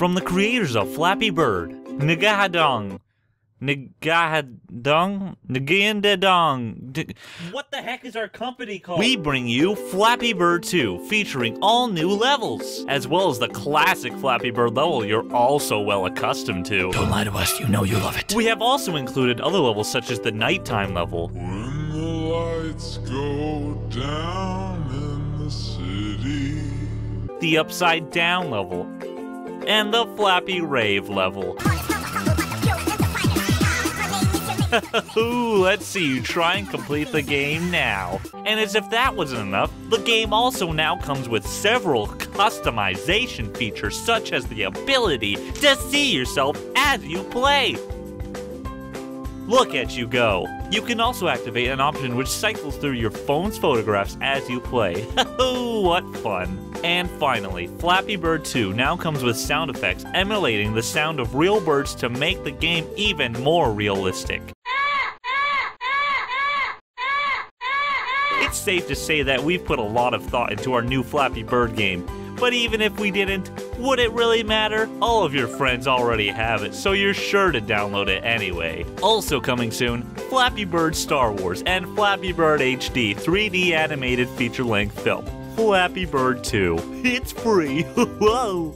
from the creators of Flappy Bird, Nagahadong, Nagahadong, Nagandadong. What the heck is our company called? We bring you Flappy Bird 2, featuring all new levels, as well as the classic Flappy Bird level you're also well accustomed to. Don't lie to us, you know you love it. We have also included other levels such as the nighttime level, When the lights go down in the city. the upside down level, and the Flappy Rave level. Ooh, let's see you try and complete the game now. And as if that wasn't enough, the game also now comes with several customization features, such as the ability to see yourself as you play. Look at you go. You can also activate an option which cycles through your phone's photographs as you play. what fun. And finally, Flappy Bird 2 now comes with sound effects emulating the sound of real birds to make the game even more realistic. It's safe to say that we've put a lot of thought into our new Flappy Bird game. But even if we didn't, would it really matter? All of your friends already have it, so you're sure to download it anyway. Also coming soon, Flappy Bird Star Wars and Flappy Bird HD 3D animated feature length film. Flappy Bird 2. It's free. Whoa!